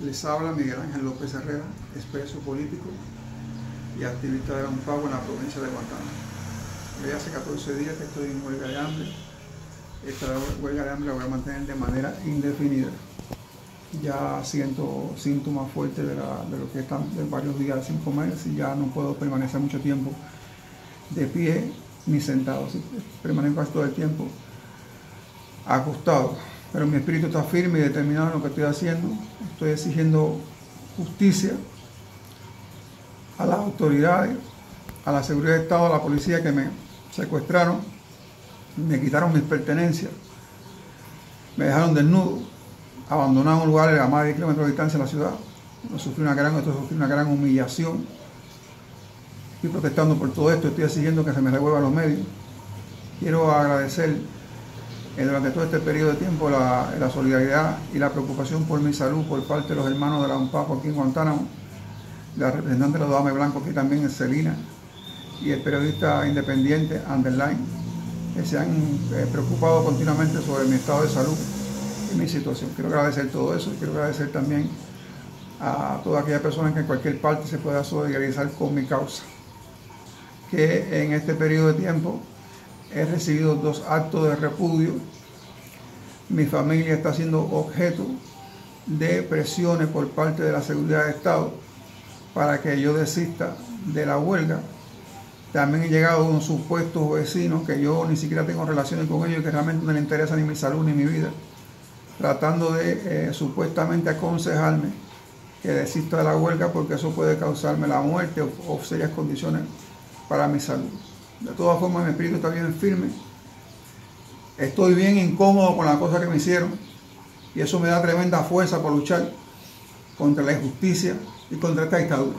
Les habla Miguel Ángel López Herrera, expreso político y activista de la UNPAGO en la provincia de Guantánamo. Hace 14 días que estoy en huelga de hambre. Esta huelga de hambre la voy a mantener de manera indefinida. Ya siento síntomas fuertes de, lo que están de varios días sin comer y ya no puedo permanecer mucho tiempo de pie ni sentado. Permanezco todo el tiempo acostado pero mi espíritu está firme y determinado en lo que estoy haciendo. Estoy exigiendo justicia a las autoridades, a la seguridad de Estado, a la policía que me secuestraron, me quitaron mis pertenencias, me dejaron desnudo, abandonaron un lugar a más de 10 kilómetros de distancia de la ciudad. Yo sufrí una gran, sufrí una gran humillación. Estoy protestando por todo esto, estoy exigiendo que se me revuelvan los medios. Quiero agradecer durante todo este periodo de tiempo la, solidaridad y la preocupación por mi salud por parte de los hermanos de la UNPAPO aquí en Guantánamo, la representante de los Dame Blanco aquí también es Celina y el periodista independiente Underline, que se han eh, preocupado continuamente sobre mi estado de salud y mi situación. Quiero agradecer todo eso y quiero agradecer también a todas aquellas personas que en cualquier parte se pueda solidarizar con mi causa, que en este periodo de tiempo he recibido dos actos de repudio. Mi familia está siendo objeto de presiones por parte de la seguridad de Estado para que yo desista de la huelga. También he llegado a unos supuestos vecinos que yo ni siquiera tengo relaciones con ellos, que realmente no les interesa ni mi salud ni mi vida, tratando de eh, supuestamente aconsejarme que desista de la huelga porque eso puede causarme la muerte o serias condiciones para mi salud. De todas formas, mi espíritu está bien firme. Estoy bien incómodo con la cosa que me hicieron. Y eso me da tremenda fuerza por luchar contra la injusticia y contra esta dictadura.